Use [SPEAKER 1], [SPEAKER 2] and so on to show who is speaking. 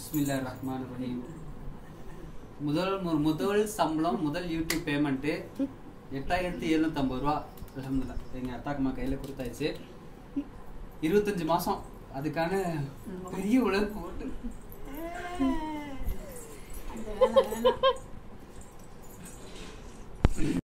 [SPEAKER 1] பிஸ்மில்லா ரஹ்மான் ரஹீம் முதல் முதல் சம்பளம் முதல் யூடியூப் பேமெண்ட்டு எட்டாயிரத்தி எழுநூத்தம்பது ரூபா. அலமதுல்லா எங்கள் அத்தாக்கம்மா கையில் கொடுத்தாச்சு. இருபத்தஞ்சு மாதம் அதுக்கான பெரிய உலக போட்டு